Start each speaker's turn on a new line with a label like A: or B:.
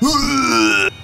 A: うっ。